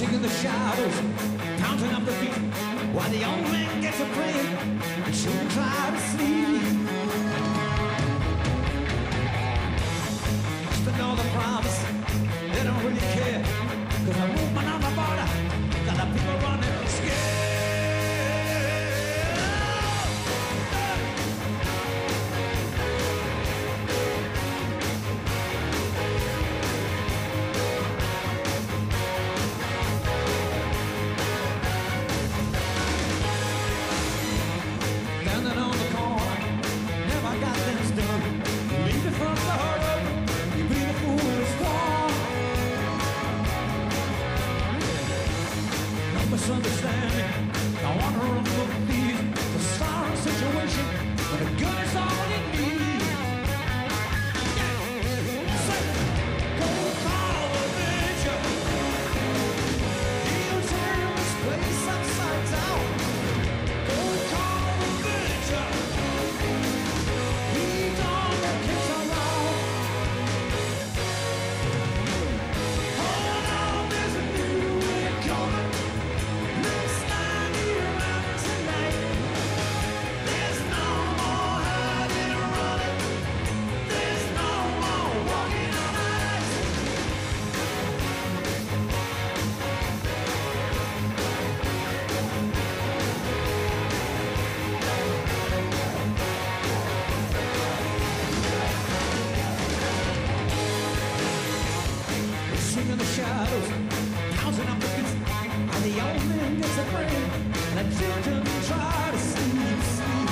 sing in the shadows, counting up the feet, while the old man gets a praying and she'll try to sleep. the shadows, housing up the kids, and the old man gets a friend, and the children try to sleep, sleep.